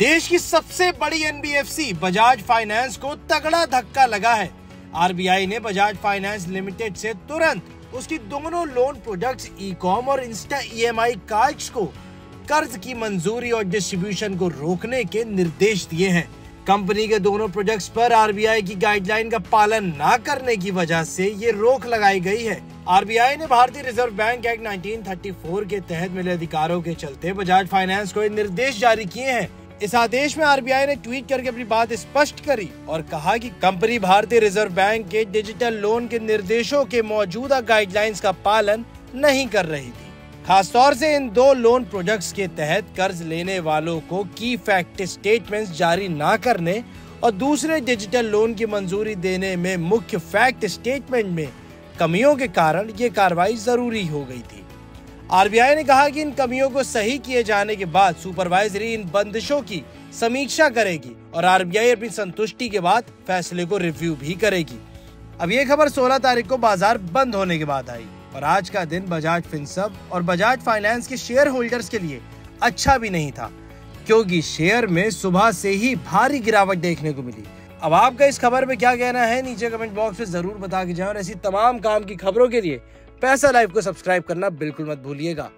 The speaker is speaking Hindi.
देश की सबसे बड़ी एनबीएफसी बजाज फाइनेंस को तगड़ा धक्का लगा है। आरबीआई ने बजाज फाइनेंस लिमिटेड से तुरंत उसकी दोनों लोन प्रोडक्ट्स ई कॉम और इंस्टा ईएमआई कार्ड्स को कर्ज की मंजूरी और डिस्ट्रीब्यूशन को रोकने के निर्देश दिए हैं। कंपनी के दोनों प्रोजेक्ट्स पर आरबीआई की गाइडलाइन का पालन न करने की वजह से ये रोक लगाई गई है। आरबीआई ने भारतीय रिज़र्व बैंक एक्ट 1934 के तहत मिले अधिकारों के चलते बजाज फाइनेंस को निर्देश जारी किए हैं इस आदेश में आरबीआई ने ट्वीट करके अपनी बात स्पष्ट करी और कहा कि कंपनी भारतीय रिज़र्व बैंक के डिजिटल लोन के निर्देशों के मौजूदा गाइडलाइंस का पालन नहीं कर रही थी। खासतौर से इन दो लोन प्रोजेक्ट्स के तहत कर्ज लेने वालों को की फैक्ट स्टेटमेंट्स जारी न करने और दूसरे डिजिटल लोन की मंजूरी देने में मुख्य फैक्ट स्टेटमेंट में कमियों के कारण ये कार्रवाई ज़रूरी हो गई थी। आरबीआई ने कहा कि इन कमियों को सही किए जाने के बाद सुपरवाइजरी इन बंदिशों की समीक्षा करेगी और आरबीआई अपनी संतुष्टि के बाद फैसले को रिव्यू भी करेगी। अब ये खबर 16 तारीख को बाज़ार बंद होने के बाद आई और आज का दिन बजाज फिनसब और बजाज फाइनेंस के शेयर होल्डर्स के लिए अच्छा भी नहीं था, क्योंकि शेयर में सुबह से ही भारी गिरावट देखने को मिली। अब आपका इस खबर में क्या कहना है, नीचे कमेंट बॉक्स में ज़रूर बता के जाए और ऐसी तमाम काम की खबरों के लिए पैसा लाइव को सब्सक्राइब करना बिल्कुल मत भूलिएगा।